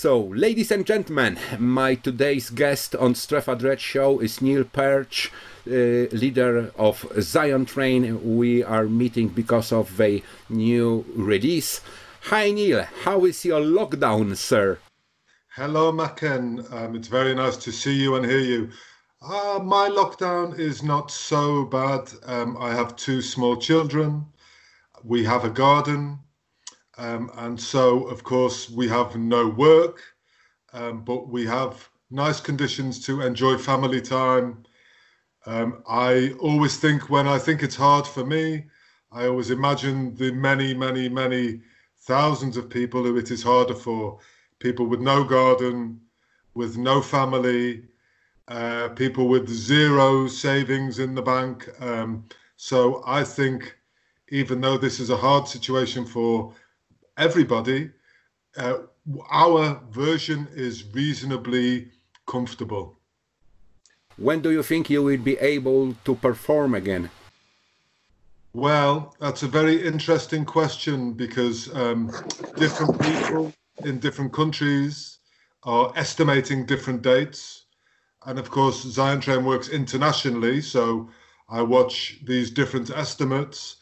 So, ladies and gentlemen, my today's guest on Strefa Dread show is Neil Perch, uh, leader of Zion Train. We are meeting because of a new release. Hi Neil, how is your lockdown, sir? Hello, Maken. Um, it's very nice to see you and hear you. Uh, my lockdown is not so bad. Um, I have two small children. We have a garden. Um, and so, of course, we have no work, um, but we have nice conditions to enjoy family time. Um, I always think when I think it's hard for me, I always imagine the many, many, many thousands of people who it is harder for. People with no garden, with no family, uh, people with zero savings in the bank. Um, so I think even though this is a hard situation for everybody, uh, our version is reasonably comfortable. When do you think you will be able to perform again? Well, that's a very interesting question because um, different people in different countries are estimating different dates. And of course, Zion Train works internationally, so I watch these different estimates.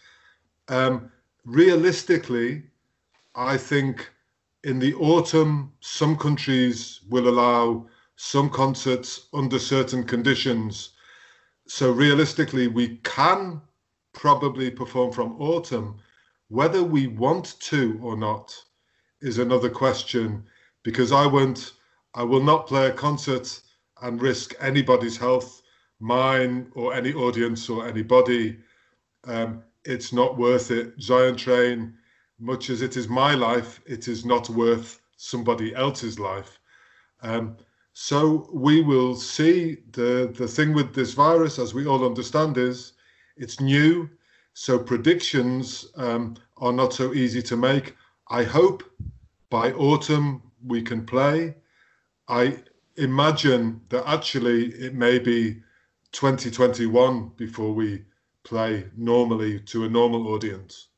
Um, realistically, I think in the autumn, some countries will allow some concerts under certain conditions. So realistically, we can probably perform from autumn. Whether we want to or not is another question because I won't, I will not play a concert and risk anybody's health, mine or any audience or anybody. Um, it's not worth it. Zion Train much as it is my life, it is not worth somebody else's life. Um, so we will see. The, the thing with this virus, as we all understand, is it's new. So predictions um, are not so easy to make. I hope by autumn we can play. I imagine that actually it may be 2021 before we play normally to a normal audience.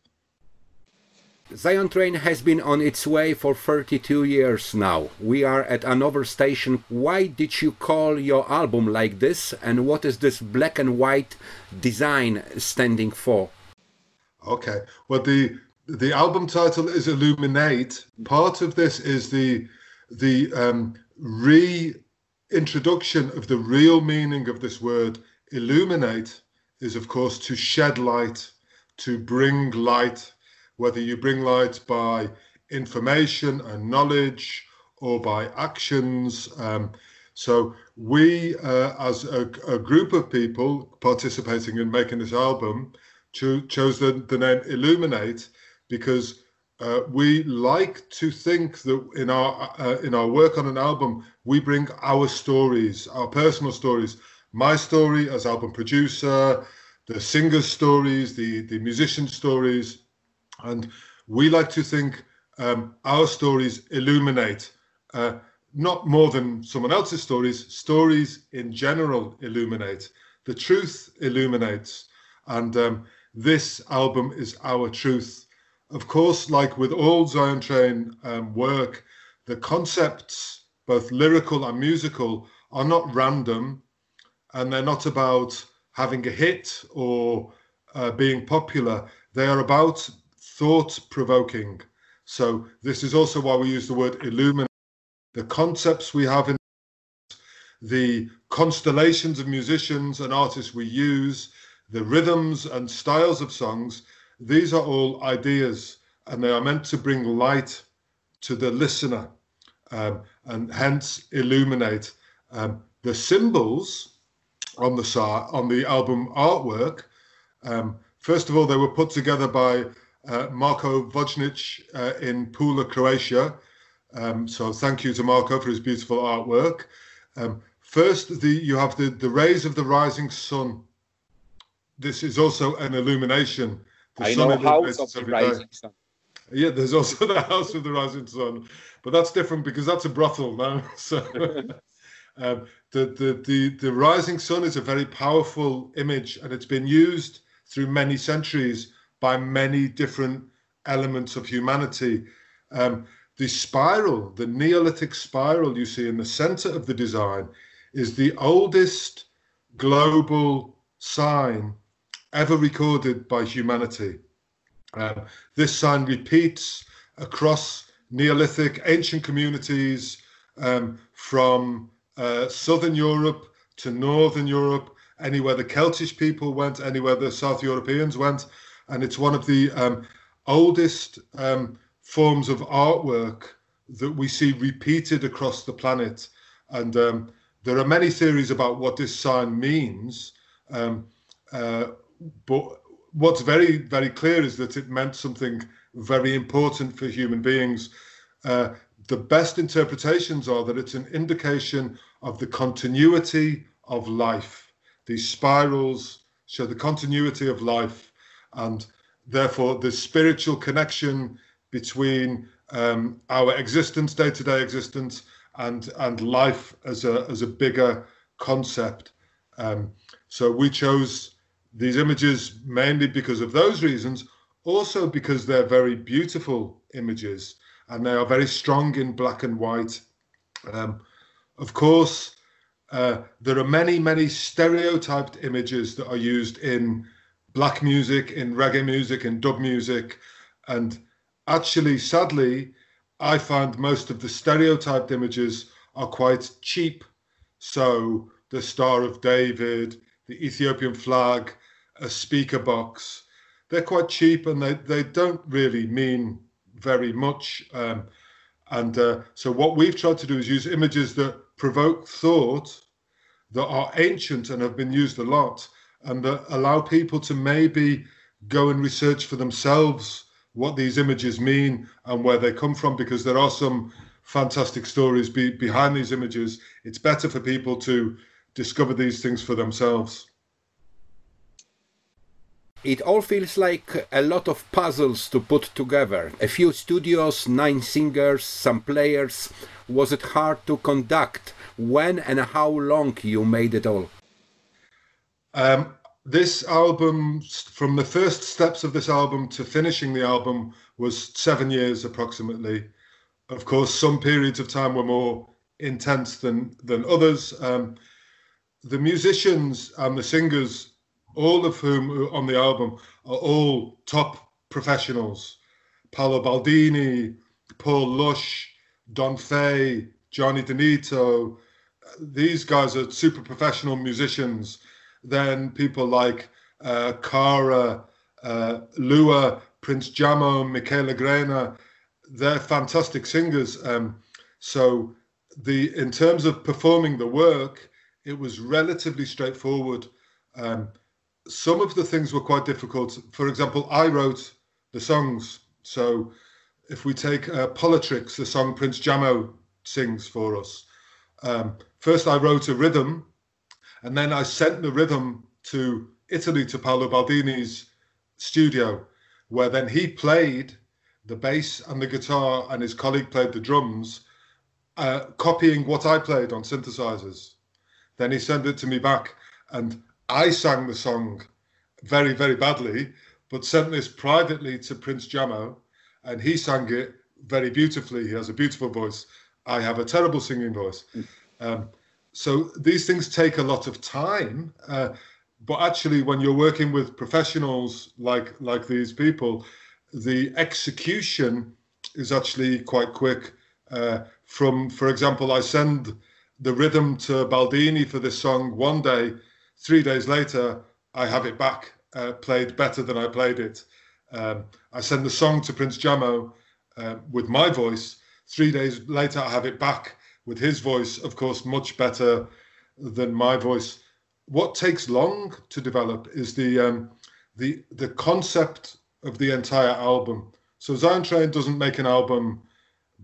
Zion Train has been on its way for 32 years now. We are at another station. Why did you call your album like this? And what is this black and white design standing for? Okay. Well, the the album title is Illuminate. Part of this is the the um, reintroduction of the real meaning of this word. Illuminate is, of course, to shed light, to bring light whether you bring light by information and knowledge or by actions. Um, so we, uh, as a, a, group of people participating in making this album, cho- chose the, the, name Illuminate because uh, we like to think that in our uh, in our work on an album, we bring our stories, our personal stories. My story as album producer, the singer's stories, the the musician stories, and we like to think um, our stories illuminate, uh, not more than someone else's stories, stories in general illuminate. The truth illuminates. And um, this album is our truth. Of course, like with all Zion Train um, work, the concepts, both lyrical and musical, are not random and they're not about having a hit or uh, being popular. They are about thought provoking. So, this is also why we use the word illuminate. The concepts we have in the constellations of musicians and artists we use, the rhythms and styles of songs, these are all ideas and they are meant to bring light to the listener um, and hence illuminate. Um, the symbols on the on the album artwork, um, first of all, they were put together by Marko Vojnic uh, in Pula, Croatia. Um, so thank you to Marko for his beautiful artwork. Um, first, the you have the, the rays of the rising sun. This is also an illumination. The I know house of the rising day. sun. Yeah, there's also the house of the rising sun, but that's different because that's a brothel now. So um, the, the the the rising sun is a very powerful image, and it's been used through many centuries by many different elements of humanity. Um, the spiral, the Neolithic spiral you see in the center of the design, is the oldest global sign ever recorded by humanity. Um, this sign repeats across Neolithic ancient communities um, from uh, southern Europe to northern Europe, anywhere the Celtic people went, anywhere the South Europeans went. And it's one of the um, oldest um, forms of artwork that we see repeated across the planet. And um, there are many theories about what this sign means. Um, uh, but what's very, very clear is that it meant something very important for human beings. Uh, the best interpretations are that it's an indication of the continuity of life. These spirals show the continuity of life and therefore the spiritual connection between um, our existence, day-to-day existence, and and life as a as a bigger concept. Um, so we chose these images mainly because of those reasons, also because they're very beautiful images and they are very strong in black and white. Um, of course, uh, there are many, many stereotyped images that are used in black music, in reggae music, in dub music. And actually, sadly, I find most of the stereotyped images are quite cheap. So, the Star of David, the Ethiopian flag, a speaker box, they're quite cheap and they, they don't really mean very much. Um, and uh, so, what we've tried to do is use images that provoke thought, that are ancient and have been used a lot, and that allow people to maybe go and research for themselves what these images mean and where they come from, because there are some fantastic stories be, behind these images. It's better for people to discover these things for themselves. It all feels like a lot of puzzles to put together. A few studios, nine singers, some players. Was it hard to conduct? When and how long you made it all? Um, this album, from the first steps of this album to finishing the album, was seven years approximately. Of course, some periods of time were more intense than than others. Um, the musicians and the singers all of whom on the album are all top professionals. Paolo Baldini, Paul Lush, Don Fay, Johnny Donito. These guys are super professional musicians. Then people like uh, Kara, uh, Lua, Prince Jamo, Michaela Grena, they're fantastic singers. Um, so the in terms of performing the work, it was relatively straightforward. Um, some of the things were quite difficult. For example, I wrote the songs. So if we take uh, Politrix, the song Prince Jamo sings for us, um, first I wrote a rhythm and then I sent the rhythm to Italy to Paolo Baldini's studio, where then he played the bass and the guitar and his colleague played the drums, uh, copying what I played on synthesizers. Then he sent it to me back and I sang the song very, very badly, but sent this privately to Prince Jamo, and he sang it very beautifully. He has a beautiful voice. I have a terrible singing voice. Mm. Um, so these things take a lot of time. Uh, but actually, when you're working with professionals like like these people, the execution is actually quite quick. Uh, from, for example, I send the rhythm to Baldini for this song one day, Three days later, I have it back, uh, played better than I played it. Um, I send the song to Prince Jamo uh, with my voice. Three days later, I have it back with his voice, of course, much better than my voice. What takes long to develop is the um, the the concept of the entire album. So Zion Train doesn't make an album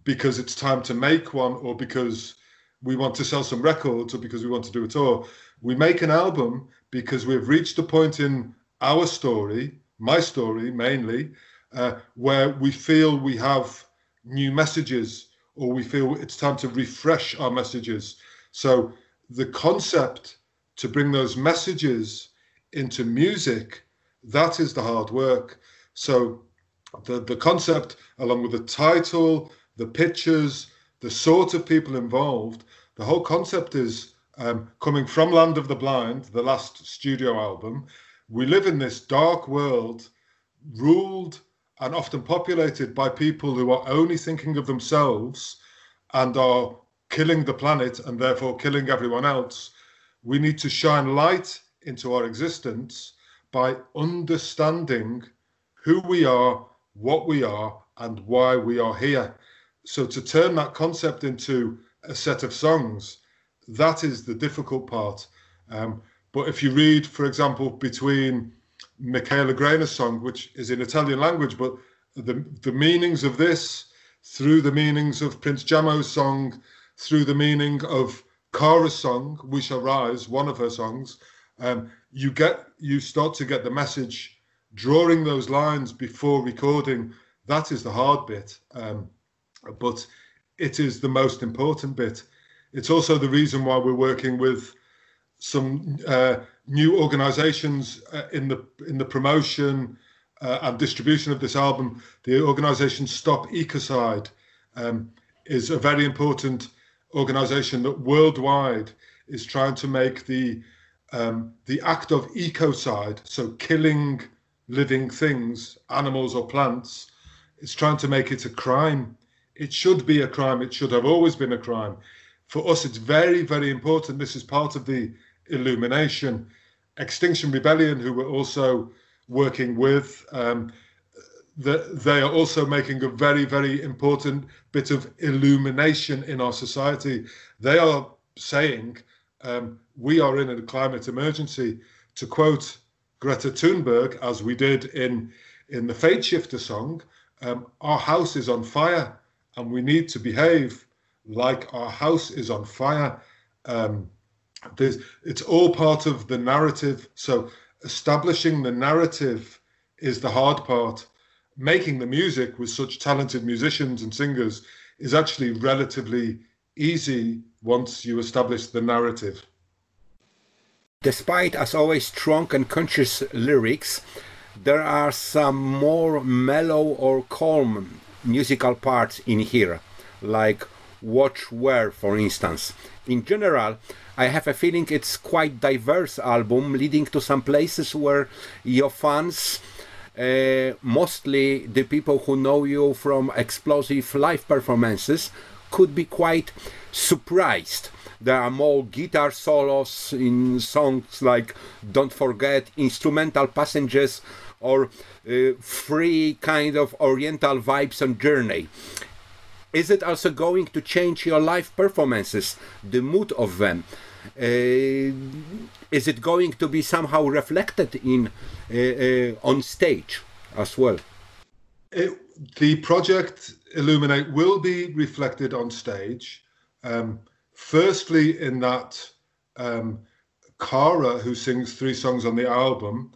because it's time to make one or because we want to sell some records or because we want to do a tour we make an album because we've reached a point in our story, my story mainly, uh, where we feel we have new messages or we feel it's time to refresh our messages. So the concept to bring those messages into music, that is the hard work. So the, the concept, along with the title, the pictures, the sort of people involved. The whole concept is um, coming from Land of the Blind, the last studio album. We live in this dark world, ruled and often populated by people who are only thinking of themselves and are killing the planet and therefore killing everyone else. We need to shine light into our existence by understanding who we are, what we are, and why we are here. So to turn that concept into a set of songs, that is the difficult part. Um, but if you read, for example, between Michaela Grena's song, which is in Italian language, but the the meanings of this through the meanings of Prince Jamo's song, through the meaning of Kara's song, "We Shall Rise," one of her songs, um, you get you start to get the message. Drawing those lines before recording, that is the hard bit, um, but it is the most important bit. It's also the reason why we're working with some uh, new organisations uh, in the in the promotion uh, and distribution of this album. The organisation Stop Ecocide um, is a very important organisation that worldwide is trying to make the um, the act of ecocide, so killing living things, animals or plants, is trying to make it a crime. It should be a crime. It should have always been a crime. For us, it's very, very important. This is part of the illumination. Extinction Rebellion, who we're also working with, um, the, they are also making a very, very important bit of illumination in our society. They are saying um, we are in a climate emergency. To quote Greta Thunberg, as we did in in the Fate Shifter song, um, our house is on fire, and we need to behave like our house is on fire. Um, it's all part of the narrative. So establishing the narrative is the hard part. Making the music with such talented musicians and singers is actually relatively easy once you establish the narrative. Despite, as always, strong and conscious lyrics, there are some more mellow or calm musical parts in here, like Watch Where, for instance. In general, I have a feeling it's quite diverse album, leading to some places where your fans, uh, mostly the people who know you from explosive live performances, could be quite surprised. There are more guitar solos in songs like Don't Forget, instrumental passengers, or uh, free kind of oriental vibes on Journey. Is it also going to change your live performances, the mood of them? Uh, is it going to be somehow reflected in uh, uh, on stage as well? It, the project Illuminate will be reflected on stage. Um, firstly, in that um, Kara, who sings three songs on the album,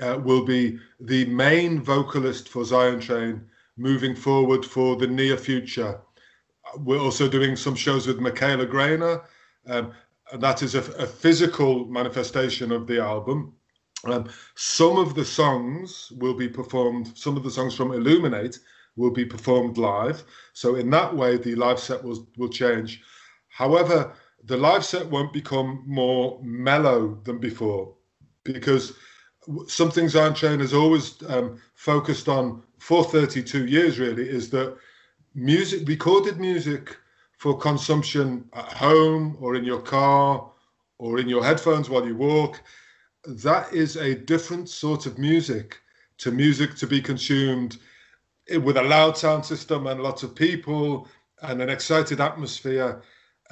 uh, will be the main vocalist for Zion Train moving forward for the near future. We're also doing some shows with Michaela Grena, um, and that is a, a, physical manifestation of the album. Um, some of the songs will be performed, some of the songs from Illuminate will be performed live. So, in that way, the live set will, will change. However, the live set won't become more mellow than before because something Zion Train has always um, focused on for 32 years really is that music, recorded music for consumption at home or in your car or in your headphones while you walk, that is a different sort of music to music to be consumed with a loud sound system and lots of people and an excited atmosphere.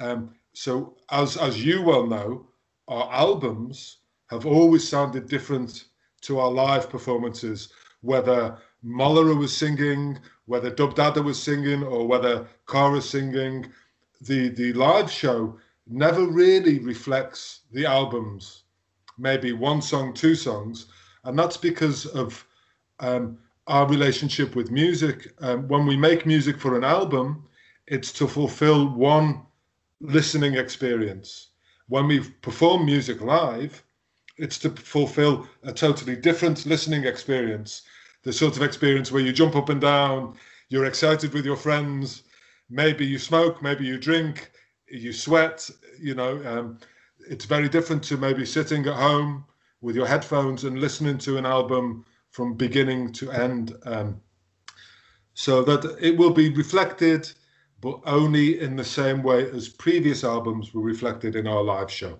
Um, so, as as you well know, our albums have always sounded different to our live performances, whether Molara was singing, whether Dub Dada was singing, or whether Kara's singing. The the live show never really reflects the albums. Maybe one song, two songs, and that's because of um, our relationship with music. Um, when we make music for an album, it's to fulfill one listening experience. When we perform music live, it's to fulfill a totally different listening experience. The sort of experience where you jump up and down, you're excited with your friends, maybe you smoke, maybe you drink, you sweat. You know, um, it's very different to maybe sitting at home with your headphones and listening to an album from beginning to end. Um, so that it will be reflected, but only in the same way as previous albums were reflected in our live show.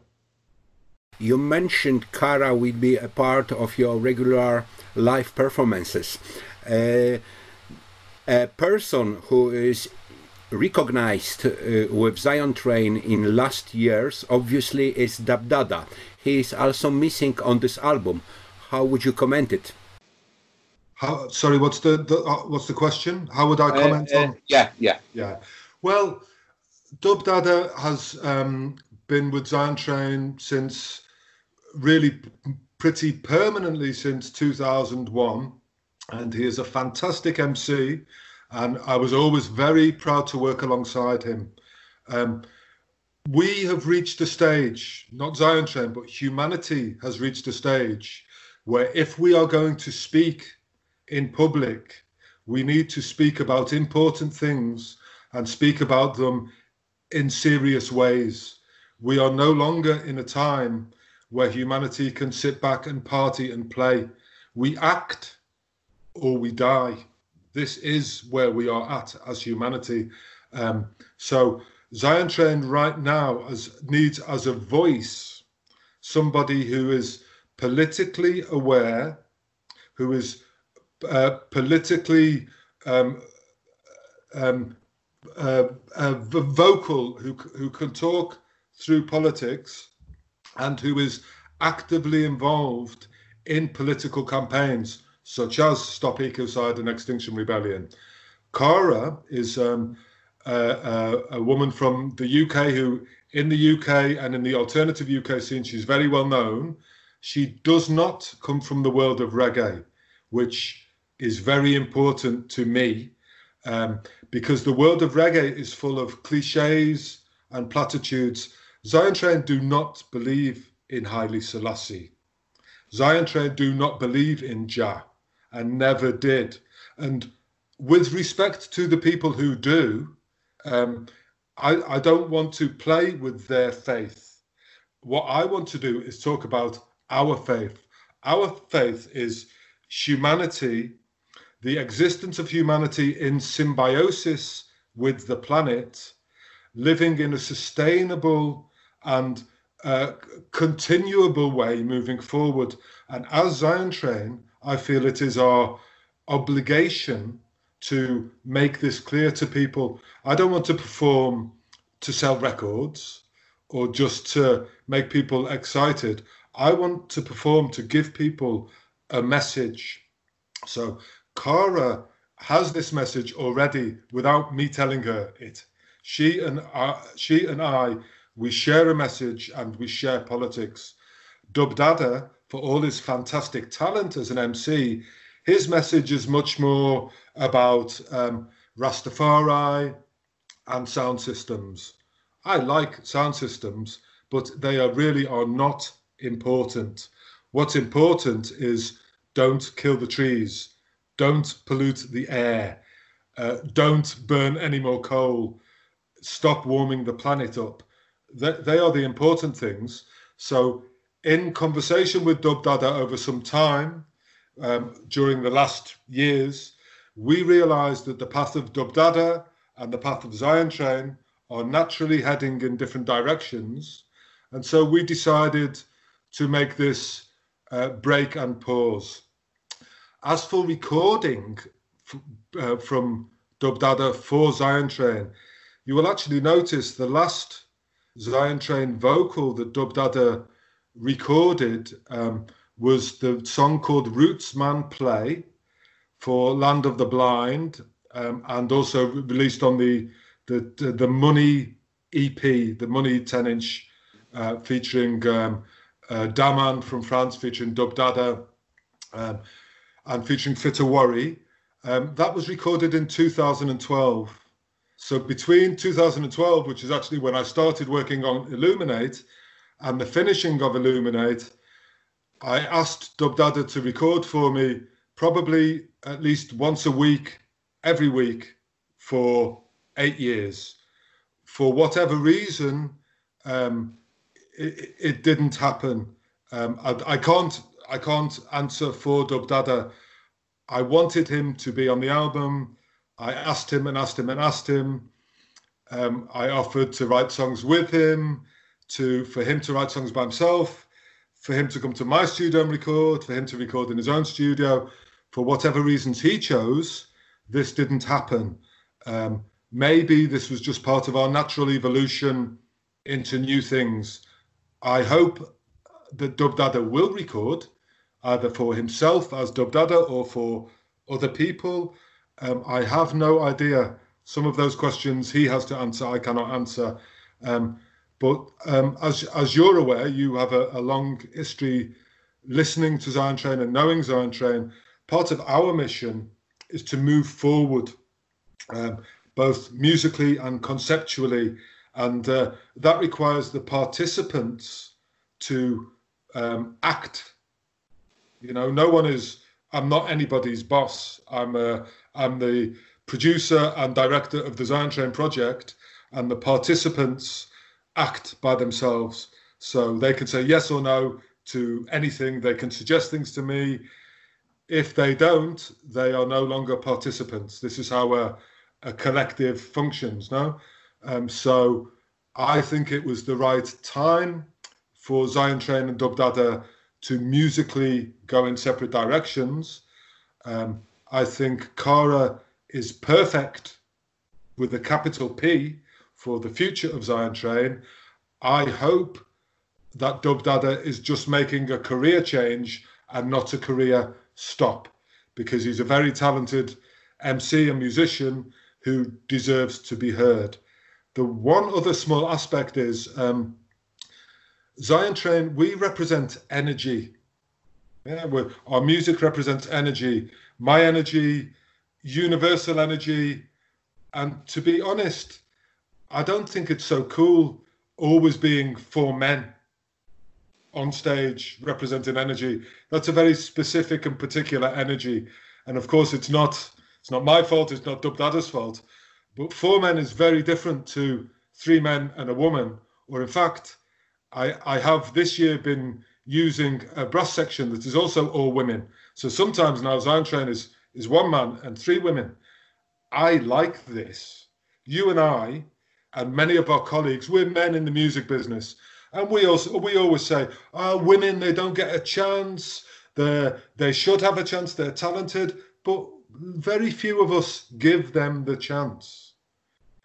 You mentioned Kara will be a part of your regular live performances. Uh, a person who is recognized uh, with Zion Train in last years obviously is Dub Dada. He is also missing on this album. How would you comment it? How, sorry, what's the, the uh, what's the question? How would I uh, comment uh, on? Yeah, yeah, yeah. Well, Dub Dada has um, been with Zion Train since really pretty permanently since 2001, and he is a fantastic MC and I was always very proud to work alongside him. Um, we have reached a stage, not Zion Train, but humanity has reached a stage where if we are going to speak in public, we need to speak about important things and speak about them in serious ways. We are no longer in a time where humanity can sit back and party and play. We act or we die this is where we are at as humanity. Um, so Zion Train right now as needs as a voice somebody who is politically aware, who is uh, politically um, um, uh, uh, vocal, who who can talk through politics, and who is actively involved in political campaigns such as Stop Ecocide and Extinction Rebellion. Kara is um, a, a, woman from the UK who, in the UK and in the alternative UK scene, she's very well known. She does not come from the world of reggae, which is very important to me um, because the world of reggae is full of cliches and platitudes. Zion Train do not believe in Haile Selassie. Zion Train do not believe in Jah and never did. And with respect to the people who do, um, I, I don't want to play with their faith. What I want to do is talk about our faith. Our faith is humanity, the existence of humanity in symbiosis with the planet, living in a sustainable and uh, continuable way moving forward. And as Zion Train, I feel it is our obligation to make this clear to people. I don't want to perform to sell records or just to make people excited. I want to perform to give people a message. So Kara has this message already without me telling her it. She and I, she and I, we share a message and we share politics. Dub Dada for all his fantastic talent as an MC, his message is much more about um, Rastafari and sound systems. I like sound systems, but they are really are not important. What's important is don't kill the trees, don't pollute the air, uh, don't burn any more coal, stop warming the planet up. They, are the important things. So in conversation with Dub Dada over some time um, during the last years, we realized that the path of Dub Dada and the path of Zion Train are naturally heading in different directions. And so we decided to make this uh, break and pause. As for recording uh, from Dub Dada for Zion Train, you will actually notice the last Zion Train vocal that Dub Dada recorded um, was the song called Roots Man Play for Land of the Blind, um, and also released on the the the, the Money EP, the Money 10 inch, uh, featuring um, uh, Daman from France, featuring Dub Dada, um, and featuring Fitta Warri. Um, that was recorded in 2012. So between 2012, which is actually when I started working on Illuminate, and the finishing of Illuminate, I asked Dub Dada to record for me probably at least once a week, every week for eight years. For whatever reason, um, it, it, didn't happen. Um, I, I, can't I can't answer for Dub Dada. I wanted him to be on the album. I asked him and asked him and asked him. Um, I offered to write songs with him, to for him to write songs by himself, for him to come to my studio and record, for him to record in his own studio. For whatever reasons he chose, this didn't happen. Um, maybe this was just part of our natural evolution into new things. I hope that Dub Dada will record, either for himself as Dub Dada or for other people. Um, I have no idea. Some of those questions he has to answer, I cannot answer. Um, but um, as as you're aware, you have a, a, long history listening to Zion Train and knowing Zion Train. Part of our mission is to move forward, um, both musically and conceptually, and uh, that requires the participants to um, act. You know, no one is. I'm not anybody's boss. I'm a, I'm the producer and director of the Zion Train project, and the participants act by themselves. So they can say yes or no to anything. They can suggest things to me. If they don't, they are no longer participants. This is how a, a collective functions. No, um, so I think it was the right time for Zion Train and Dub Dada to musically go in separate directions. Um, I think Kara is perfect with a capital P for the future of Zion Train. I hope that Dub Dada is just making a career change and not a career stop because he's a very talented MC and musician who deserves to be heard. The one other small aspect is um, Zion Train, we represent energy. Yeah, our music represents energy, my energy, universal energy. And to be honest, I don't think it's so cool always being four men on stage representing energy. That's a very specific and particular energy. And of course, it's not it's not my fault. It's not Dub Dada's fault. But four men is very different to three men and a woman. Or in fact, I I have this year been using a brass section that is also all women. So sometimes now Zion Train is is one man and three women. I like this. You and I and many of our colleagues, we're men in the music business, and we also we always say, oh, women they don't get a chance. They they should have a chance. They're talented, but very few of us give them the chance.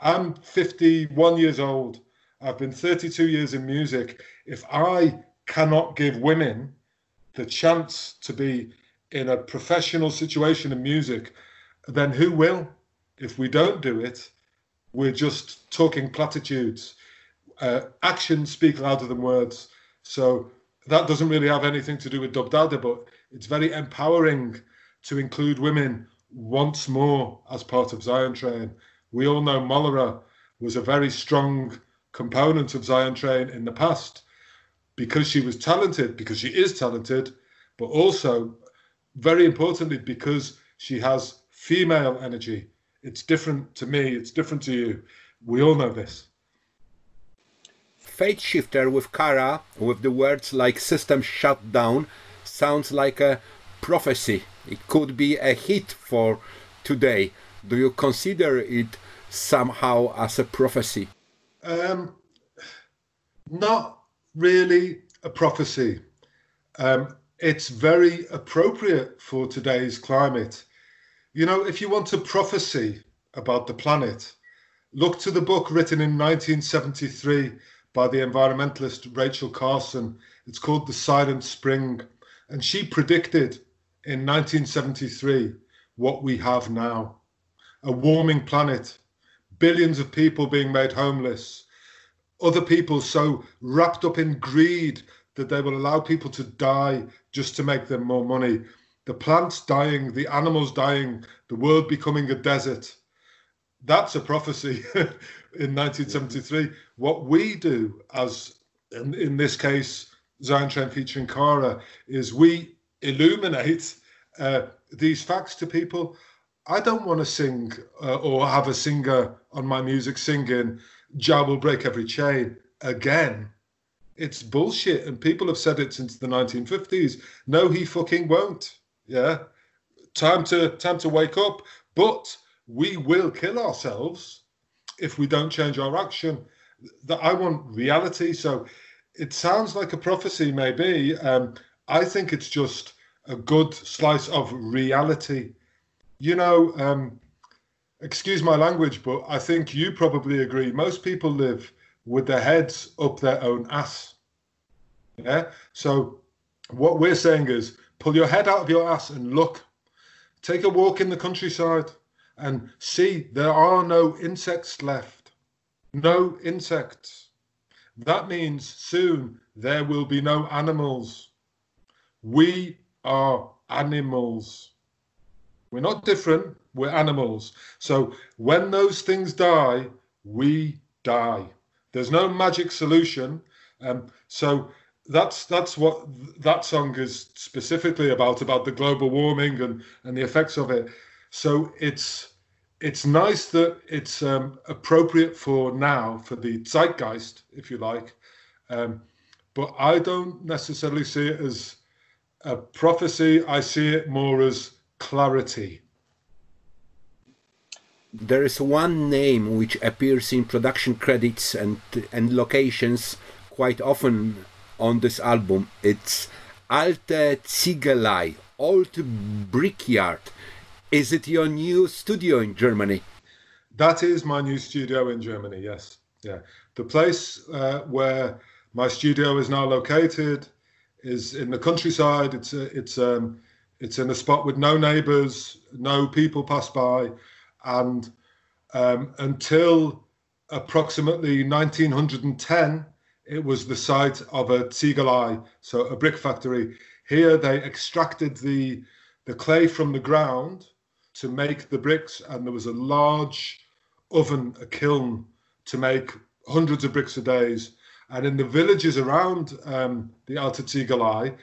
I'm 51 years old. I've been 32 years in music. If I cannot give women the chance to be in a professional situation in music, then who will? If we don't do it, we're just talking platitudes. Uh, actions speak louder than words. So that doesn't really have anything to do with Dub Dada, but it's very empowering to include women once more as part of Zion Train. We all know Molara was a very strong component of Zion Train in the past because she was talented, because she is talented, but also very importantly because she has female energy. It's different to me, it's different to you. We all know this. Fate Shifter with Kara, with the words like system shut down, sounds like a prophecy. It could be a hit for today. Do you consider it somehow as a prophecy? Um, not really a prophecy. Um, it's very appropriate for today's climate. You know, if you want a prophecy about the planet, look to the book written in 1973 by the environmentalist Rachel Carson. It's called The Silent Spring. And she predicted in 1973 what we have now a warming planet, billions of people being made homeless, other people so wrapped up in greed that they will allow people to die just to make them more money the plants dying, the animals dying, the world becoming a desert. That's a prophecy in 1973. What we do, as in, in this case, Zion Train featuring Kara, is we illuminate uh, these facts to people. I don't want to sing uh, or have a singer on my music singing Jah will break every chain again. It's bullshit. And people have said it since the 1950s. No, he fucking won't. Yeah. Time to time to wake up. But we will kill ourselves if we don't change our action. That I want reality. So it sounds like a prophecy, maybe. Um, I think it's just a good slice of reality. You know, um, excuse my language, but I think you probably agree. Most people live with their heads up their own ass. Yeah. So what we're saying is pull your head out of your ass and look. Take a walk in the countryside and see there are no insects left. No insects. That means soon there will be no animals. We are animals. We're not different, we're animals. So when those things die, we die. There's no magic solution. Um, so that's that's what that song is specifically about about the global warming and and the effects of it so it's it's nice that it's um, appropriate for now for the zeitgeist if you like um, but i don't necessarily see it as a prophecy i see it more as clarity there is one name which appears in production credits and and locations quite often on this album. It's Alte Ziegelei, Old Brickyard. Is it your new studio in Germany? That is my new studio in Germany, yes. Yeah. The place uh, where my studio is now located is in the countryside. It's a, it's um it's in a spot with no neighbors, no people pass by, and um, until approximately 1910, it was the site of a Ziegelei, so a brick factory. Here they extracted the the clay from the ground to make the bricks, and there was a large oven, a kiln, to make hundreds of bricks a day. And in the villages around um, the Alte Ziegelei,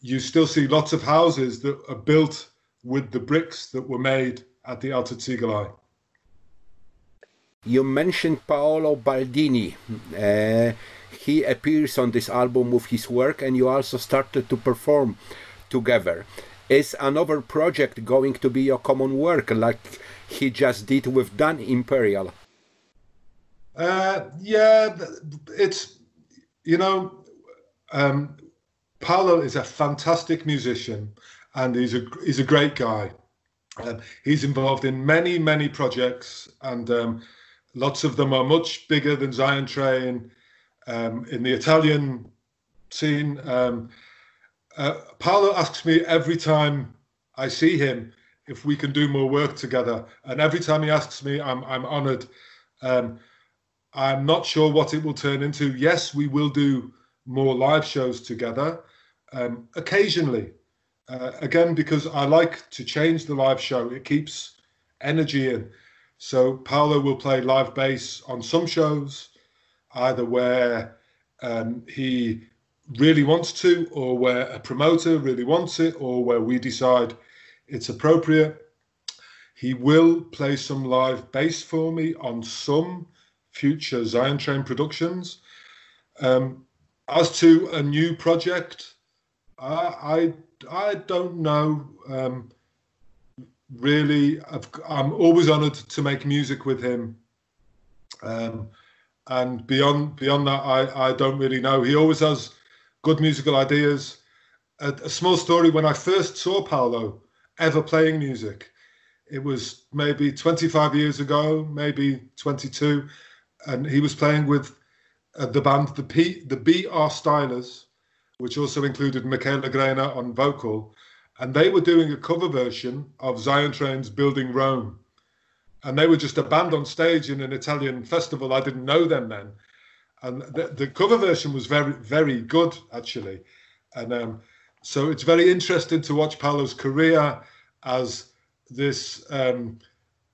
you still see lots of houses that are built with the bricks that were made at the Alte Ziegelei. You mentioned Paolo Baldini. Uh, he appears on this album with his work, and you also started to perform together. Is another project going to be your common work, like he just did with Dan Imperial? Uh, yeah, it's you know, um, Paolo is a fantastic musician, and he's a he's a great guy. Um, he's involved in many many projects, and um, lots of them are much bigger than Zion Train um, in the Italian scene. Um, uh, Paolo asks me every time I see him if we can do more work together, and every time he asks me, I'm I'm honoured. Um, I'm not sure what it will turn into. Yes, we will do more live shows together um, occasionally. Uh, again, because I like to change the live show, it keeps energy in. So Paolo will play live bass on some shows either where um, he really wants to, or where a promoter really wants it, or where we decide it's appropriate. He will play some live bass for me on some future Zion Train productions. Um, as to a new project, I I, don't know. Um, really, i am always honoured to make music with him. Um, and beyond beyond that, I, I don't really know. He always has good musical ideas. A, a, small story: when I first saw Paolo ever playing music, it was maybe 25 years ago, maybe 22, and he was playing with uh, the band the P the BR Stylers, which also included Michaela Grena on vocal, and they were doing a cover version of Zion Train's "Building Rome." and they were just a band on stage in an Italian festival. I didn't know them then, and the, the cover version was very very good actually, and um, so it's very interesting to watch Paolo's career as this um,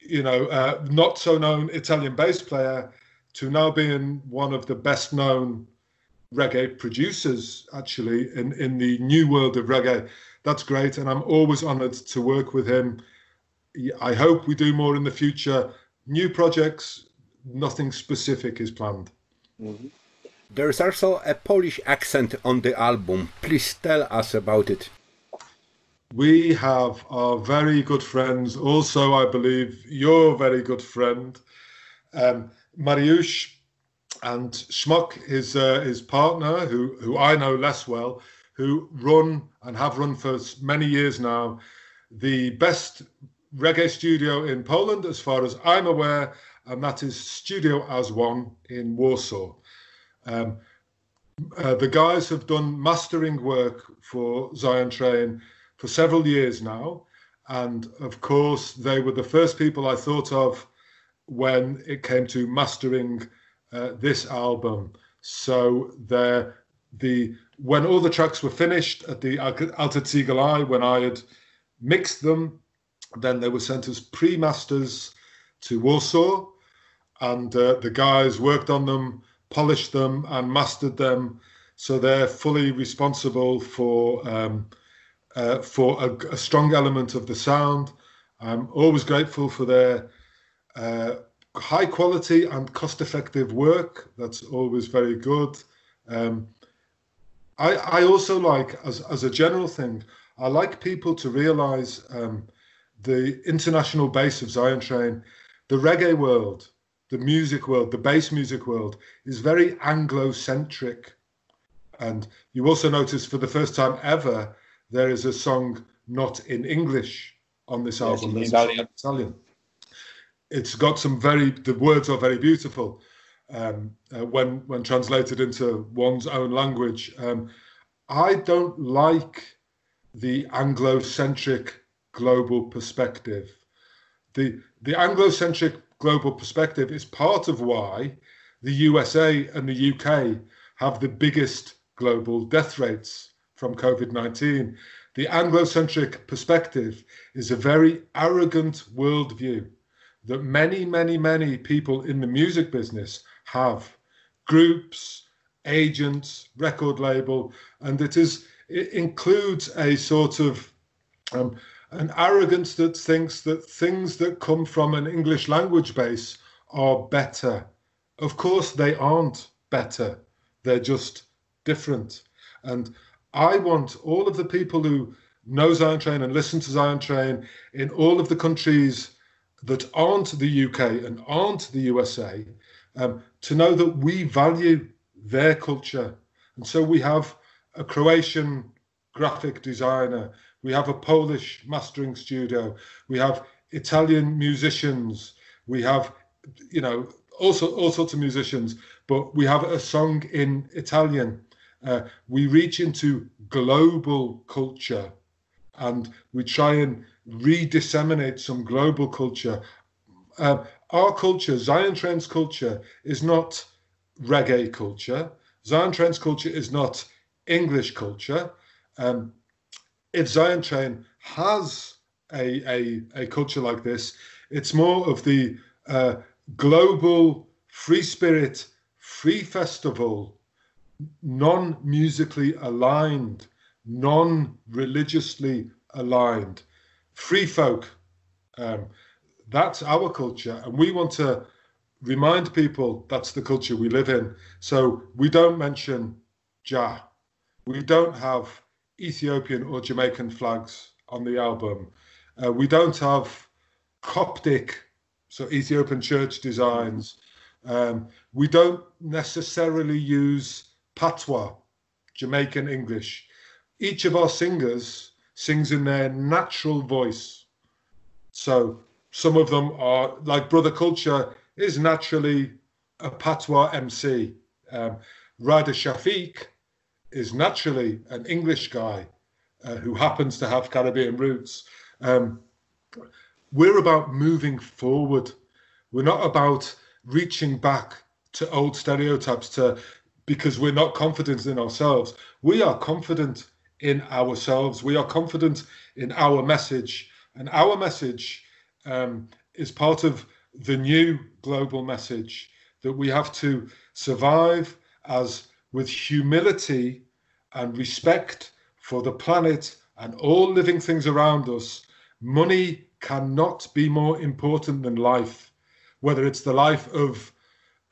you know uh, not so known Italian bass player to now being one of the best known reggae producers actually in in the new world of reggae. That's great, and I'm always honoured to work with him I hope we do more in the future. New projects, nothing specific is planned. Mm-hmm. There is also a Polish accent on the album. Please tell us about it. We have our very good friends, also, I believe, your very good friend, um, Mariusz and Schmuck, his, uh, his partner, who, who I know less well, who run and have run for many years now the best reggae studio in Poland, as far as I'm aware, and that is Studio as One in Warsaw. Um, uh, the guys have done mastering work for Zion Train for several years now. And of course, they were the first people I thought of when it came to mastering uh, this album. So the when all the tracks were finished at the Alte Ziegelei, when I had mixed them, then they were sent as pre-masters to Warsaw, and uh, the guys worked on them polished them and mastered them, so they're fully responsible for um, uh, for a, a, strong element of the sound. I'm always grateful for their uh, high quality and cost effective work. That's always very good. Um, I, I also like, as, as a general thing, I like people to realize um, the international base of Zion Train, the reggae world the music world, the bass music world, is very Anglo-centric. And you also notice for the first time ever, there is a song not in English on this yes, album. Italian. Italian. It's got some very, the words are very beautiful um, uh, when, when translated into one's own language. Um, I don't like the Anglo-centric global perspective. The, the Anglo-centric global perspective is part of why the USA and the UK have the biggest global death rates from COVID 19. The Anglo-centric perspective is a very arrogant worldview that many, many, many people in the music business have. Groups, agents, record label, and it is it includes a sort of um, an arrogance that thinks that things that come from an English language base are better. Of course, they aren't better, they're just different. And I want all of the people who know Zion Train and listen to Zion Train in all of the countries that aren't the UK and aren't the USA um, to know that we value their culture. And so we have a Croatian graphic designer we have a Polish mastering studio. We have Italian musicians. We have, you know, also all sorts of musicians. But we have a song in Italian. Uh, we reach into global culture, and we try and re-disseminate some global culture. Uh, our culture, Zion Train's culture, is not reggae culture. Zion Train's culture is not English culture. Um, if Zion Train has a, a, a culture like this, it's more of the uh, global free spirit, free festival, non musically aligned, non religiously aligned, free folk. Um, that's our culture. And we want to remind people that's the culture we live in. So we don't mention Jah. We don't have Ethiopian or Jamaican flags on the album. Uh, we don't have Coptic, so Ethiopian church designs. Um, we don't necessarily use patois, Jamaican English. Each of our singers sings in their natural voice. So some of them are like Brother Culture is naturally a patois MC. Um, Rider Shafique is naturally an English guy uh, who happens to have Caribbean roots. Um, we're about moving forward. We're not about reaching back to old stereotypes to because we're not confident in ourselves. We are confident in ourselves. We are confident in our message, and our message um, is part of the new global message that we have to survive as with humility and respect for the planet and all living things around us, money cannot be more important than life, whether it's the life of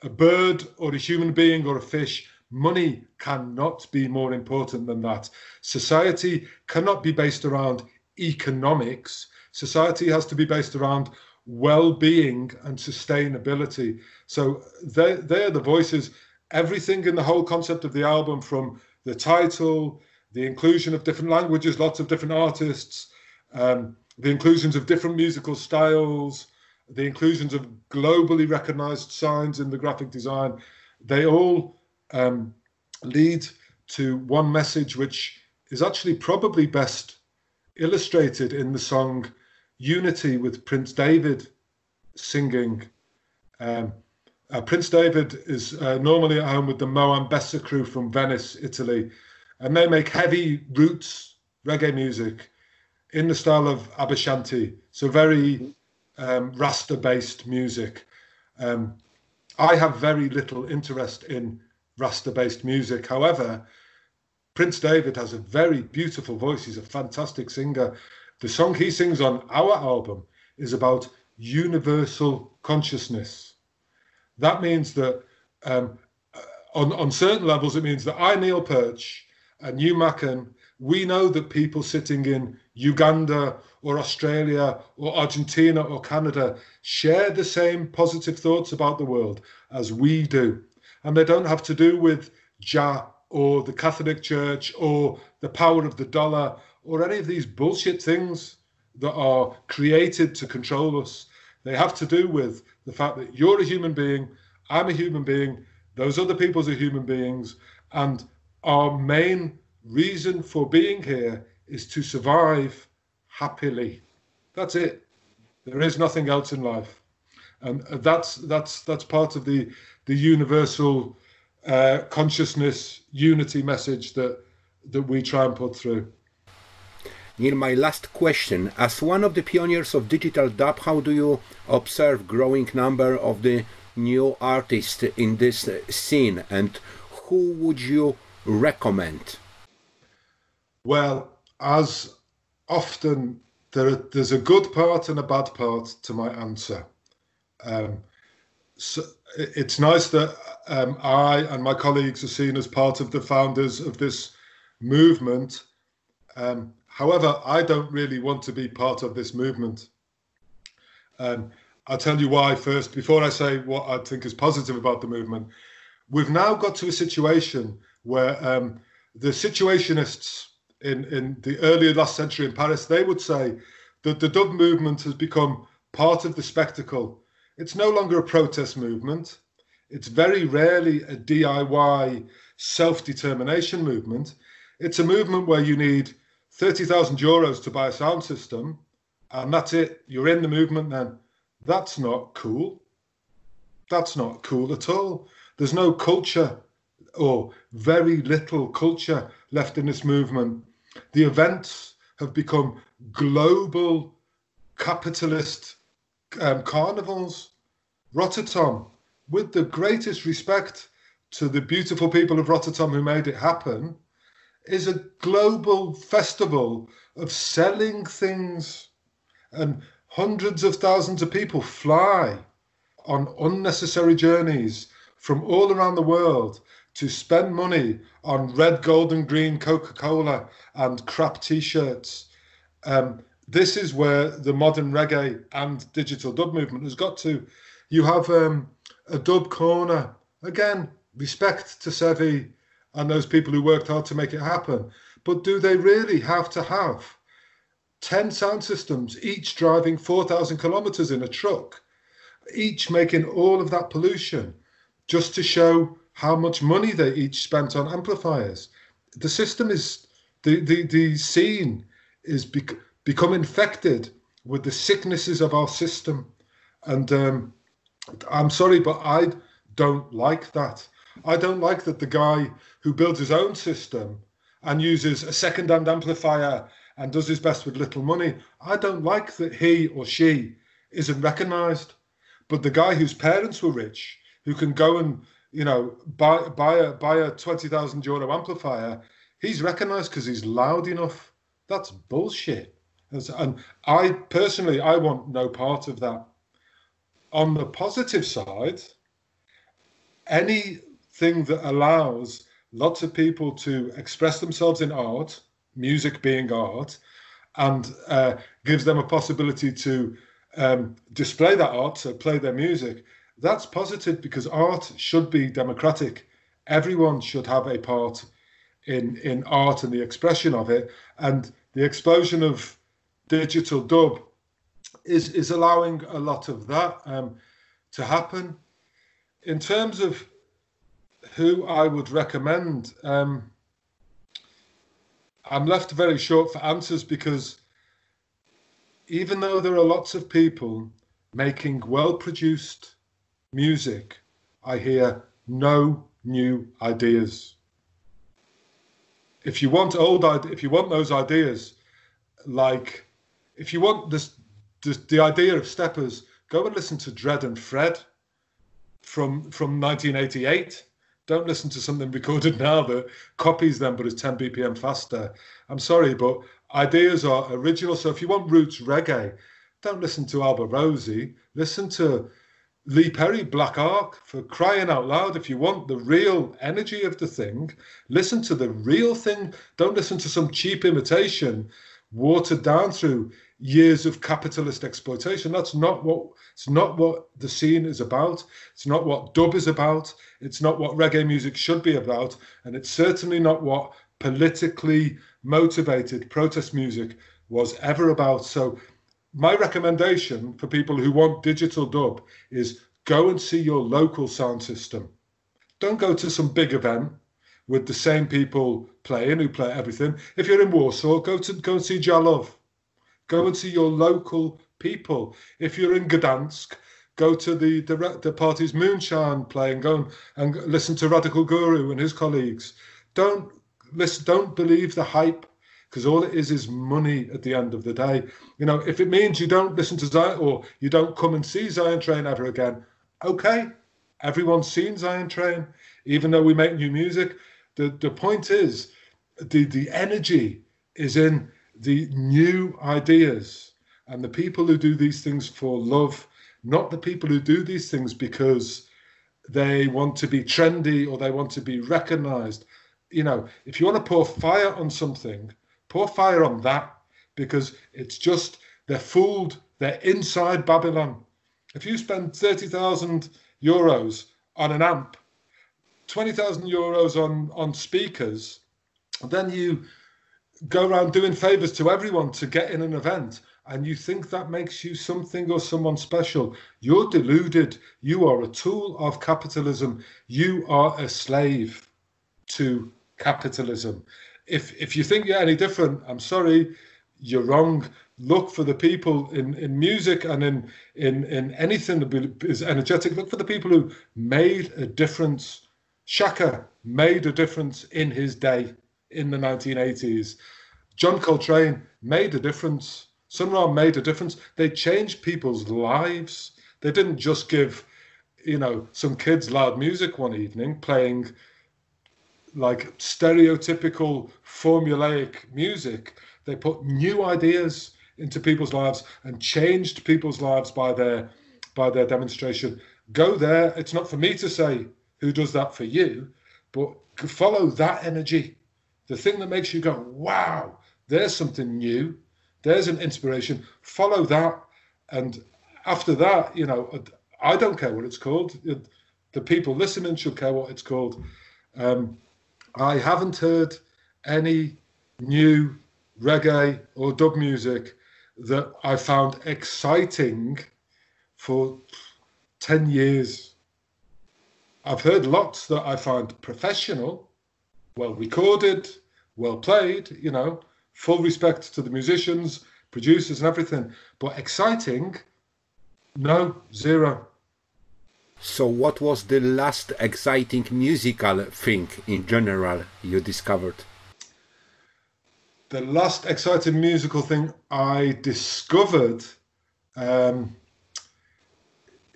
a bird or a human being or a fish. Money cannot be more important than that. Society cannot be based around economics. Society has to be based around well-being and sustainability. So they're, they're the voices. Everything in the whole concept of the album, from the title, the inclusion of different languages, lots of different artists, um, the inclusions of different musical styles, the inclusions of globally recognized signs in the graphic design, they all um, lead to one message which is actually probably best illustrated in the song Unity with Prince David singing. Um, uh, Prince David is uh, normally at home with the Moa Anbessa crew from Venice, Italy, and they make heavy roots reggae music in the style of Aba Shanti, so very um, Rasta based music. Um, I have very little interest in Rasta based music. However, Prince David has a very beautiful voice. He's a fantastic singer. The song he sings on our album is about universal consciousness. That means that um, on, on certain levels, it means that I, Neil Perch, and you, Maken, we know that people sitting in Uganda or Australia or Argentina or Canada share the same positive thoughts about the world as we do. And they don't have to do with Jah or the Catholic Church or the power of the dollar or any of these bullshit things that are created to control us. They have to do with the fact that you're a human being, I'm a human being, those other people's are human beings, and our main reason for being here is to survive happily. That's it. There is nothing else in life, and that's that's that's part of the the universal uh, consciousness unity message that that we try and put through. Neil, my last question: As one of the pioneers of digital dub, how do you observe growing number of the new artists in this scene, and who would you recommend? Well, as often there, there's a good part and a bad part to my answer. Um, so it's nice that um, I and my colleagues are seen as part of the founders of this movement. Um, however, I don't really want to be part of this movement. Um, I'll tell you why first, before I say what I think is positive about the movement. We've now got to a situation where um, the situationists in, in the earlier last century in Paris, they would say that the dub movement has become part of the spectacle. It's no longer a protest movement. It's very rarely a DIY self determination movement. It's a movement where you need 30,000 euros to buy a sound system, and that's it. You're in the movement then. That's not cool. That's not cool at all. There's no culture or very little culture left in this movement. The events have become global capitalist um, carnivals. Rototom, with the greatest respect to the beautiful people of Rototom who made it happen, is a global festival of selling things. And hundreds of thousands of people fly on unnecessary journeys from all around the world to spend money on red, gold, and green Coca Cola and crap t shirts. Um, this is where the modern reggae and digital dub movement has got to. You have um, a dub corner. Again, respect to Sevi and those people who worked hard to make it happen. But do they really have to have 10 sound systems, each driving 4,000 kilometers in a truck, each making all of that pollution just to show how much money they each spent on amplifiers. The system is the the, the scene is bec- become infected with the sicknesses of our system, and um, I'm sorry, but I don't like that. I don't like that the guy who builds his own system and uses a second-hand amplifier and does his best with little money. I don't like that he or she isn't recognised. But the guy whose parents were rich, who can go and you know, buy buy a buy a twenty thousand euro amplifier, he's recognised because he's loud enough. That's bullshit. And I personally, I want no part of that. On the positive side, anything that allows lots of people to express themselves in art, music being art, and uh, gives them a possibility to um, display that art, so play their music, that's positive because art should be democratic. Everyone should have a part in in art and the expression of it. And the explosion of digital dub is is allowing a lot of that um, to happen. In terms of who I would recommend, um, I'm left very short for answers because even though there are lots of people making well produced music, I hear no new ideas. If you want old, if you want those ideas, like if you want this, this the idea of steppers, go and listen to Dread and Fred from from 1988. Don't listen to something recorded now that copies them but is 10 BPM faster. I'm sorry, but ideas are original. So if you want roots reggae, don't listen to Alborosie. Listen to Lee Perry, Black Ark, for crying out loud. If you want the real energy of the thing, listen to the real thing. Don't listen to some cheap imitation watered down through years of capitalist exploitation. That's not what it's not what the scene is about. It's not what dub is about. It's not what reggae music should be about, and it's certainly not what politically motivated protest music was ever about. So my recommendation for people who want digital dub is go and see your local sound system. Don't go to some big event with the same people playing who play everything. If you're in Warsaw, go to go and see Jah Love. Go and see your local people. If you're in Gdansk, go to the the, the party's moonshine play and Go and, and listen to Radikal Guru and his colleagues. Don't listen. Don't believe the hype because all it is is money at the end of the day. You know, if it means you don't listen to Zion or you don't come and see Zion Train ever again, okay. Everyone's seen Zion Train, even though we make new music. The the point is, the the energy is in the new ideas and the people who do these things for love, not the people who do these things because they want to be trendy or they want to be recognized. You know, if you want to pour fire on something, Pour fire on that because it's just they're fooled. They're inside Babylon. If you spend 30,000 euros on an amp, 20,000 euros on, on speakers, then you go around doing favors to everyone to get in an event and you think that makes you something or someone special, you're deluded. You are a tool of capitalism. You are a slave to capitalism if if you think you're any different, I'm sorry, you're wrong. Look for the people in, in music and in, in in anything that is energetic. Look for the people who made a difference. Shaka made a difference in his day in the 1980s. John Coltrane made a difference. Sun Ra made a difference. They changed people's lives. They didn't just give, you know, some kids loud music one evening playing like stereotypical formulaic music. They put new ideas into people's lives and changed people's lives by their by their demonstration. Go there. It's not for me to say who does that for you, but follow that energy. The thing that makes you go, wow, there's something new. There's an inspiration. Follow that. And after that, you know, I don't care what it's called. The people listening should care what it's called. Um, I haven't heard any new reggae or dub music that I found exciting for 10 years. I've heard lots that I find professional, well recorded, well played, you know, full respect to the musicians, producers, and everything. But exciting, no, zero. So, what was the last exciting musical thing in general you discovered? The last exciting musical thing I discovered, um,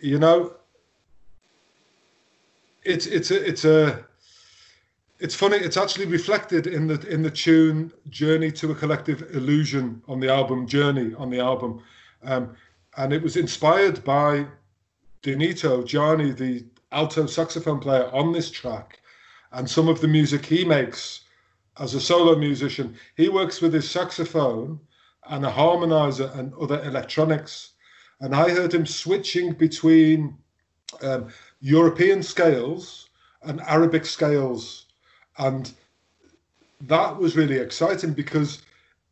you know, it's it's a it's a it's funny. It's actually reflected in the in the tune "Journey to a Collective Illusion" on the album "Journey" on the album, um, and it was inspired by Denitto Gianni, the alto saxophone player on this track, and some of the music he makes as a solo musician. He works with his saxophone and a harmonizer and other electronics, and I heard him switching between um, European scales and Arabic scales. And that was really exciting because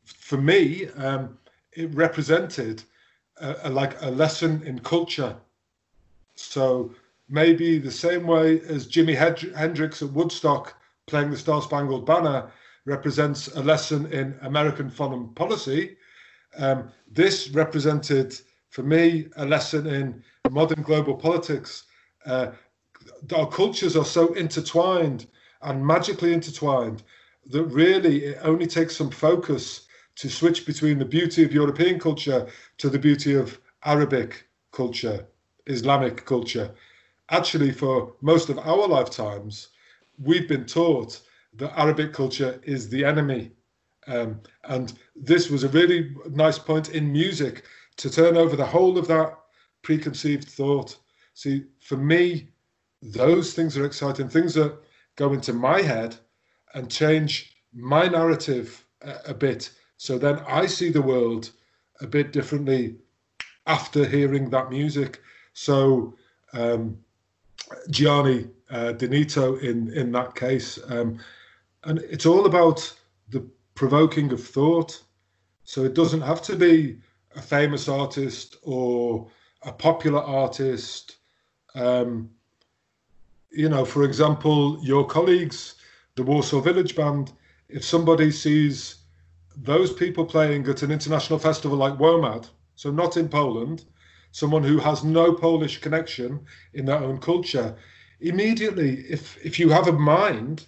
for me um, it represented a, a, like a lesson in culture. So maybe the same way as jimi hendrix at woodstock playing the star spangled banner represents a lesson in american foreign policy um, this represented for me a lesson in modern global politics uh, our cultures are so intertwined and magically intertwined that really it only takes some focus to switch between the beauty of European culture to the beauty of Arabic culture, Islamic culture. Actually, for most of our lifetimes, we've been taught that Arabic culture is the enemy. Um, and this was a really nice point in music to turn over the whole of that preconceived thought. See, for me, those things are exciting. Things that go into my head and change my narrative a, a bit. So then I see the world a bit differently after hearing that music. So um, Gianni uh, Denitto in in that case, um, and it's all about the provoking of thought. So it doesn't have to be a famous artist or a popular artist. Um, you know, for example, your colleagues, the Warsaw Village Band, if somebody sees those people playing at an international festival like WOMAD, so not in Poland, someone who has no Polish connection in their own culture, immediately, if if you have a mind,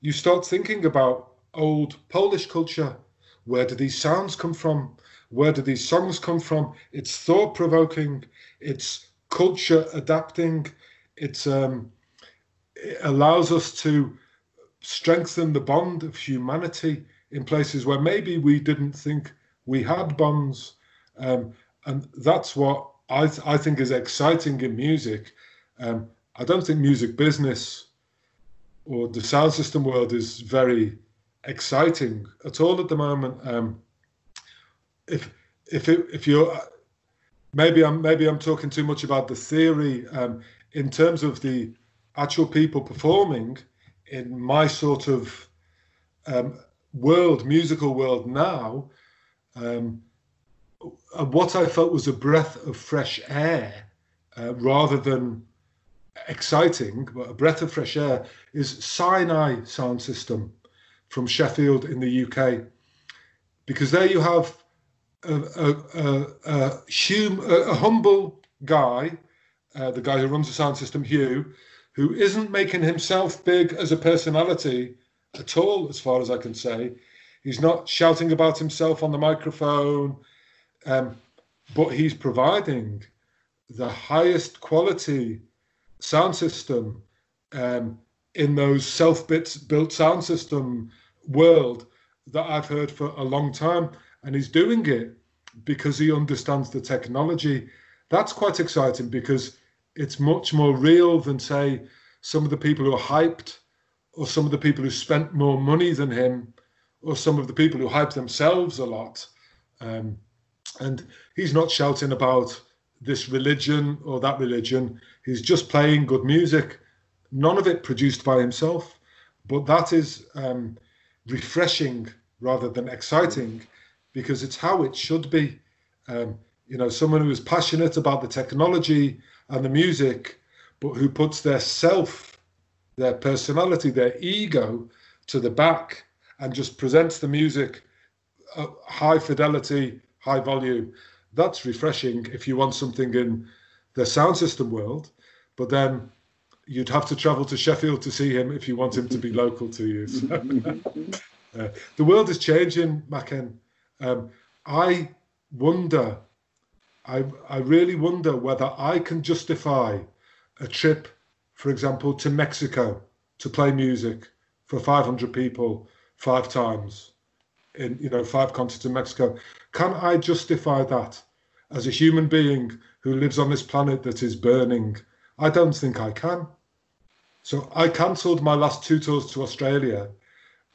you start thinking about old Polish culture. Where do these sounds come from? Where do these songs come from? It's thought provoking. It's culture adapting. It's um, it allows us to strengthen the bond of humanity in places where maybe we didn't think we had bonds. Um, and that's what I, th- I think is exciting in music. Um, I don't think music business or the sound system world is very exciting at all at the moment. Um, if if it, if you're maybe I'm maybe I'm talking too much about the theory um, in terms of the actual people performing in my sort of um, world, musical world now, um, what I felt was a breath of fresh air uh, rather than exciting, but a breath of fresh air is Sinai sound system from Sheffield in the UK. Because there you have a, a, a, a, hum, a humble guy, uh, the guy who runs the sound system, Hugh, who isn't making himself big as a personality at all, as far as I can say. He's not shouting about himself on the microphone, um, but he's providing the highest quality sound system um, in those self-built sound system world that I've heard for a long time, and he's doing it because he understands the technology. That's quite exciting because it's much more real than say some of the people who are hyped or some of the people who spent more money than him or some of the people who hype themselves a lot. Um, and he's not shouting about this religion or that religion. He's just playing good music none of it produced by himself but that is um, refreshing rather than exciting because it's how it should be um, you know someone who is passionate about the technology and the music, but who puts their self, their personality, their ego to the back and just presents the music uh, high fidelity, high volume. That's refreshing if you want something in the sound system world, but then you'd have to travel to Sheffield to see him if you want him to be local to you. So, uh, the world is changing, Maken. Um, I wonder I, I really wonder whether I can justify a trip, for example, to Mexico to play music for 500 people five times in you know five continents in Mexico. Can I justify that as a human being who lives on this planet that is burning? I don't think I can. So I cancelled my last two tours to Australia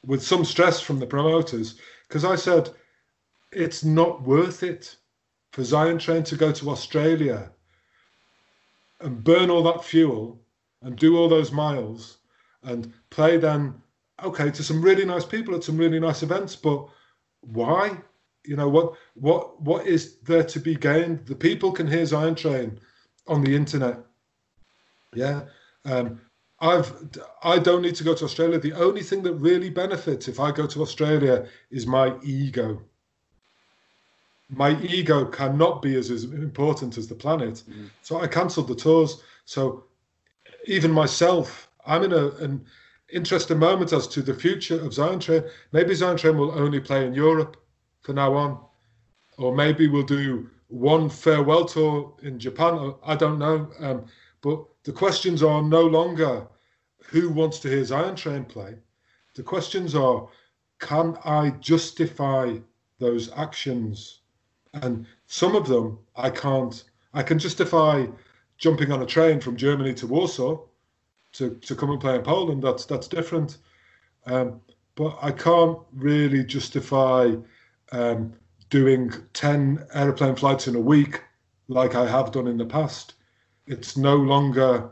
with some stress from the promoters because I said it's not worth it for Zion Train to go to Australia and burn all that fuel and do all those miles and play then okay to some really nice people at some really nice events but why? You know what what what is there to be gained? The people can hear zion train on the internet. Yeah um i've i don't need to go to australia. The only thing that really benefits if i go to australia is my ego my ego cannot be as, as important as the planet mm. so i cancelled the tours so even myself i'm in a an interesting moment as to the future of Zion Train. Maybe Zion Train will only play in Europe from now on, or maybe we'll do one farewell tour in Japan. I don't know. Um, but the questions are no longer who wants to hear Zion Train play. The questions are can I justify those actions? And some of them I can't. I can justify jumping on a train from Germany to Warsaw to, to come and play in Poland, that's that's different. Um, but I can't really justify um, doing 10 aeroplane flights in a week like I have done in the past. It's no longer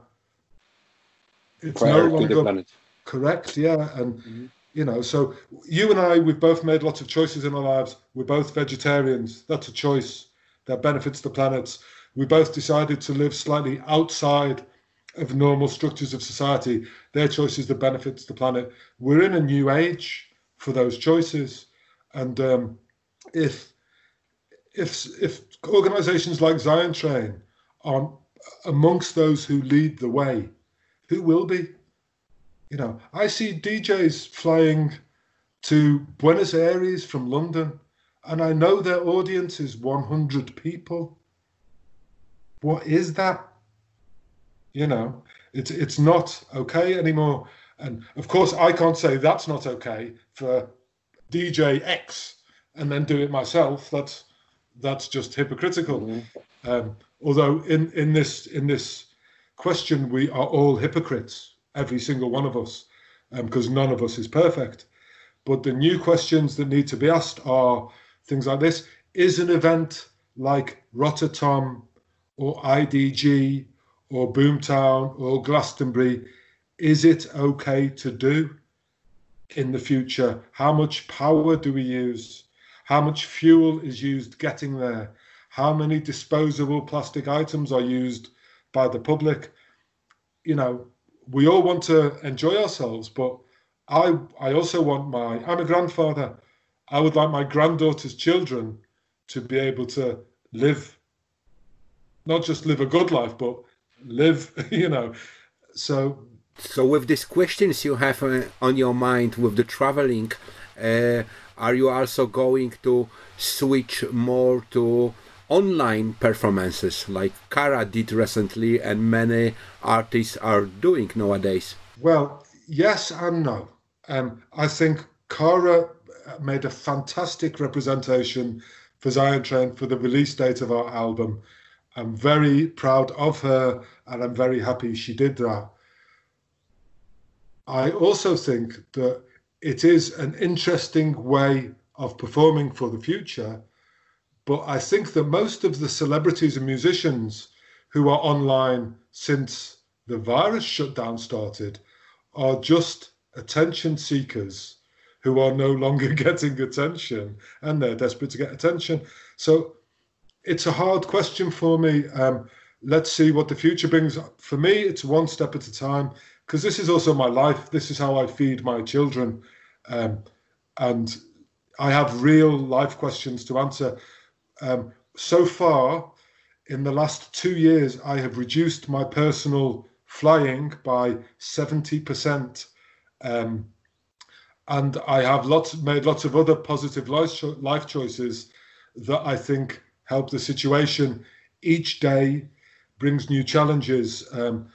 it's Prior no longer correct, yeah. And mm-hmm. You know, so you and I we've both made lots of choices in our lives. We're both vegetarians. That's a choice that benefits the planet. We both decided to live slightly outside of normal structures of society. Their choices that benefits the planet. We're in a new age for those choices, and um, if if if organisations like Zion Train are amongst those who lead the way, who will be? You know, I see DJs flying to Buenos Aires from London, and I know their audience is 100 people. What is that? You know, it's it's not okay anymore. And of course, I can't say that's not okay for DJ X and then do it myself. That's that's just hypocritical. Mm-hmm. Um, although in in this in this question, we are all hypocrites, every single one of us, because um, none of us is perfect. But the new questions that need to be asked are things like this: Is an event like Rototom or IDG or Boomtown or Glastonbury, is it okay to do in the future? How much power do we use? How much fuel is used getting there? How many disposable plastic items are used by the public? You know, we all want to enjoy ourselves, but I I also want my I'm a grandfather. I would like my granddaughter's children to be able to live not just live a good life, but live, you know. So so with these questions you have uh, on your mind with the traveling, uh, are you also going to switch more to online performances like Kara did recently and many artists are doing nowadays? Well, yes and no. Um, I think Kara made a fantastic representation for Zion Train for the release date of our album. I'm very proud of her and I'm very happy she did that. I also think that it is an interesting way of performing for the future, but I think that most of the celebrities and musicians who are online since the virus shutdown started are just attention seekers who are no longer getting attention and they're desperate to get attention. So it's a hard question for me. Um, let's see what the future brings. For me, it's one step at a time because this is also my life. This is how I feed my children, um, and I have real life questions to answer. Um, so far, in the last two years, I have reduced my personal flying by seventy percent. Um, and I have lots made lots of other positive life, cho- life choices that I think help the situation. Each day brings new challenges. Um,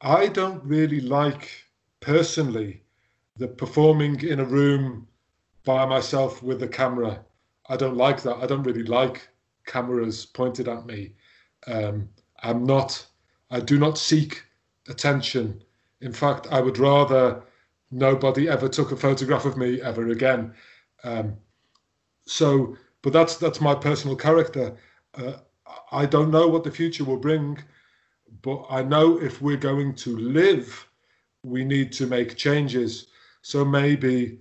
I don't really like personally the performing in a room by myself with a camera. I don't like that. I don't really like cameras pointed at me. Um, I'm not. I do not seek attention. In fact, I would rather nobody ever took a photograph of me ever again. Um, so, but that's that's my personal character. Uh, I don't know what the future will bring, but I know if we're going to live, we need to make changes. So maybe,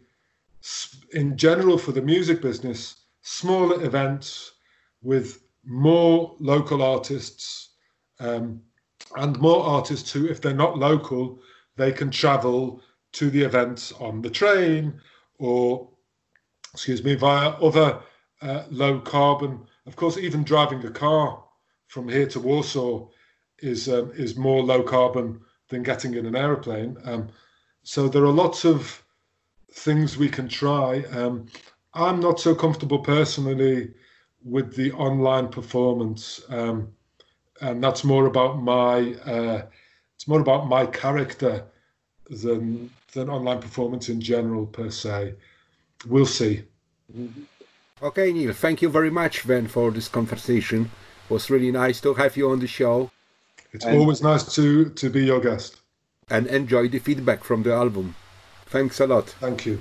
in general, for the music business, smaller events with more local artists um, and more artists who, if they're not local, they can travel to the events on the train or, excuse me, via other uh, low carbon. Of course, even driving a car from here to Warsaw is um, is more low carbon than getting in an aeroplane. Um, so there are lots of things we can try. Um, I'm not so comfortable personally with the online performance, um, and that's more about my uh, it's more about my character than than online performance in general per se. We'll see. Mm-hmm. Okay, Neil. Thank you very much, then, for this conversation. It was really nice to have you on the show. It's and, always nice to to be your guest. And enjoy the feedback from the album. Thanks a lot. Thank you.